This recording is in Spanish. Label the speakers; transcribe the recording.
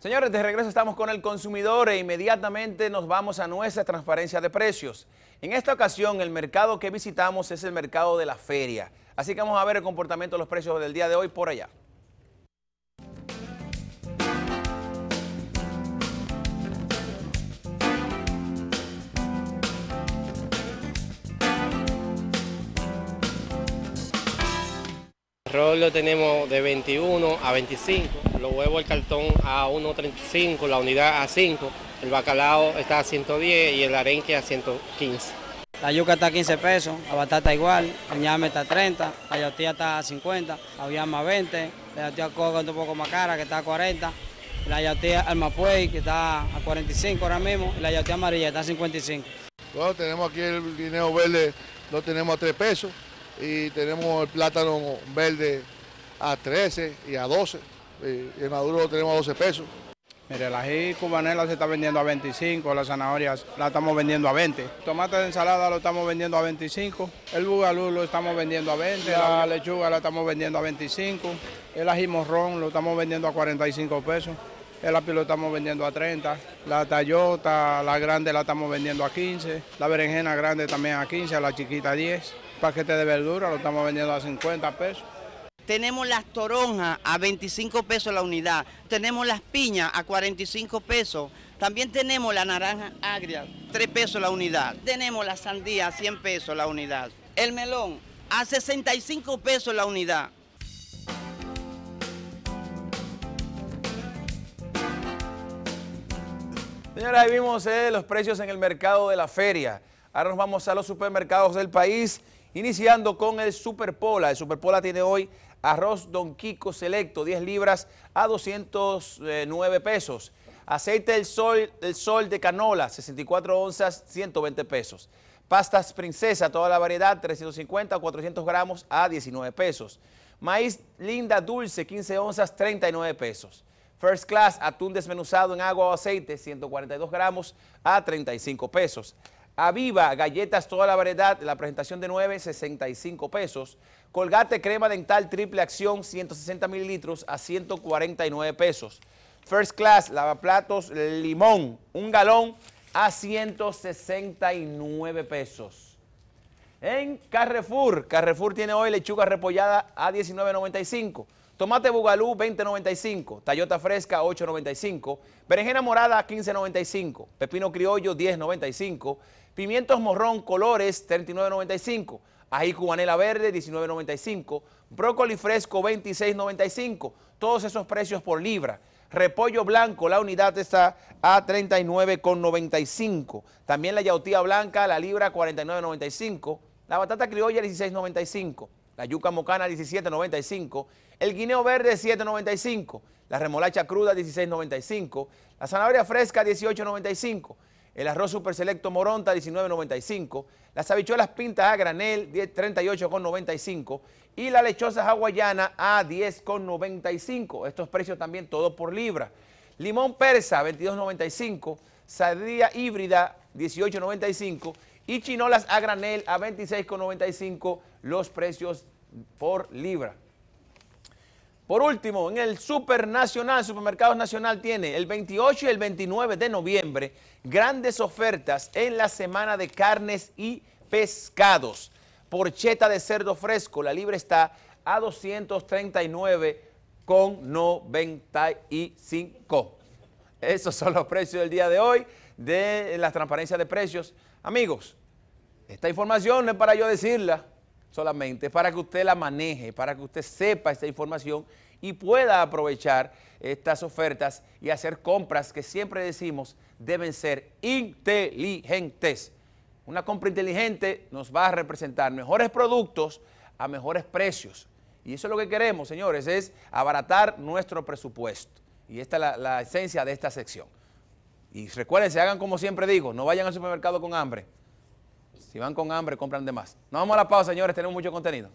Speaker 1: Señores, de regreso estamos con el consumidor e inmediatamente nos vamos a nuestra transparencia de precios. En esta ocasión el mercado que visitamos es el mercado de la feria. Así que vamos a ver el comportamiento de los precios del día de hoy por allá.
Speaker 2: El rol lo tenemos de 21 a 25, los huevos el cartón a 1.35, la unidad a 5, el bacalao está a 110 y el arenque a 115.
Speaker 3: La yuca está a 15 pesos, la batata igual, el ñame está a 30, la yautía está a 50, la auyama a 20, la yautía coca un poco más cara que está a 40, la yautía almapuey que está a 45 ahora mismo y la yautía amarilla está a 55.
Speaker 4: Bueno, tenemos aquí el guineo verde, lo tenemos a 3 pesos y tenemos el plátano verde a 13 y a 12 y el maduro lo tenemos a 12 pesos.
Speaker 5: Mire, el ají cubanela se está vendiendo a 25, las zanahorias la estamos vendiendo a 20. Tomate de ensalada lo estamos vendiendo a 25, el bugalú lo estamos vendiendo a 20, la lechuga la estamos vendiendo a 25, el ají morrón lo estamos vendiendo a 45 pesos, el apio lo estamos vendiendo a 30, la tallota, la grande la estamos vendiendo a 15, la berenjena grande también a 15, la chiquita a 10, paquete de verdura lo estamos vendiendo a 50 pesos.
Speaker 6: Tenemos las toronjas a 25 pesos la unidad. Tenemos las piñas a 45 pesos. También tenemos la naranja agria, 3 pesos la unidad. Tenemos la sandía a 100 pesos la unidad. El melón a 65 pesos la unidad.
Speaker 1: Señores, ahí vimos eh, los precios en el mercado de la feria. Ahora nos vamos a los supermercados del país, iniciando con el Superpola. El Superpola tiene hoy arroz Don Kiko Selecto, 10 libras a 209 pesos. Aceite del sol, del sol de canola, 64 onzas, 120 pesos. Pastas Princesa, toda la variedad, 350 o 400 gramos a 19 pesos. Maíz Linda Dulce, 15 onzas, 39 pesos. First Class, atún desmenuzado en agua o aceite, 142 gramos a 35 pesos. Aviva, galletas, toda la variedad, la presentación de 9, 65 pesos. Colgate, crema dental, triple acción, 160 mililitros a 149 pesos. First Class, lavaplatos, limón, un galón a 169 pesos. En Carrefour, Carrefour tiene hoy lechuga repollada a 19.95. Tomate Bugalú 20.95, Tayota fresca 8.95, berenjena morada 15.95, pepino criollo 10.95, pimientos morrón colores 39.95, ají cubanela verde 19.95, brócoli fresco 26.95, todos esos precios por libra. Repollo blanco, la unidad está a 39,95. También la yautía blanca, la libra 49,95. La batata criolla 16,95 la yuca mocana 17.95, el guineo verde 7.95, la remolacha cruda 16.95, la zanahoria fresca 18.95, el arroz super selecto moronta 19.95, las habichuelas pintas a granel 38.95 y la lechosa hawaiana a 10.95. Estos precios también todos por libra. Limón persa 22.95, sardilla híbrida 18.95 y chinolas a granel a 26,95 los precios por libra. Por último, en el Super Nacional, Supermercados Nacional tiene el 28 y el 29 de noviembre grandes ofertas en la semana de carnes y pescados. Porcheta de cerdo fresco, la libra está a 239,95. Esos son los precios del día de hoy de la transparencia de precios. Amigos, esta información no es para yo decirla solamente, para que usted la maneje, para que usted sepa esta información y pueda aprovechar estas ofertas y hacer compras que siempre decimos deben ser inteligentes. Una compra inteligente nos va a representar mejores productos a mejores precios. Y eso es lo que queremos, señores, es abaratar nuestro presupuesto. Y esta es la, la esencia de esta sección. Y recuerden, se hagan como siempre digo, no vayan al supermercado con hambre. Si van con hambre, compran de más. Nos vamos a la pausa, señores, tenemos mucho contenido.